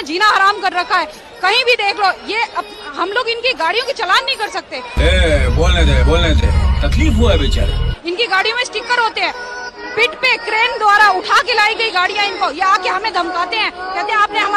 अपना जीना हराम कर रखा है। कहीं भी देख लो ये अप, हम लोग इनकी गाड़ियों की चलान नहीं कर सकते। ए, बोलने दे बोलने दे। तकलीफ़ हुआ है बेचारे। इनकी गाड़ियों में स्टिकर होते हैं। पिट पे क्रेन द्वारा उठा के लाई गई गाड़ियाँ इनको। ये आके हमें धमकाते हैं। कहते हैं आपने हमारे